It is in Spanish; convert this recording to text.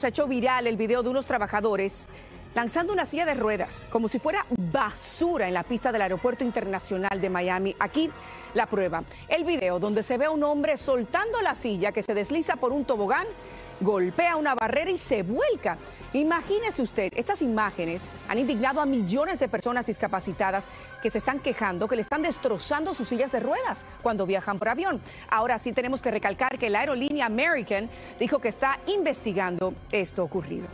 Se ha hecho viral el video de unos trabajadores lanzando una silla de ruedas como si fuera basura en la pista del Aeropuerto Internacional de Miami. Aquí la prueba. El video donde se ve a un hombre soltando la silla que se desliza por un tobogán golpea una barrera y se vuelca. Imagínese usted, estas imágenes han indignado a millones de personas discapacitadas que se están quejando que le están destrozando sus sillas de ruedas cuando viajan por avión. Ahora sí tenemos que recalcar que la aerolínea American dijo que está investigando esto ocurrido.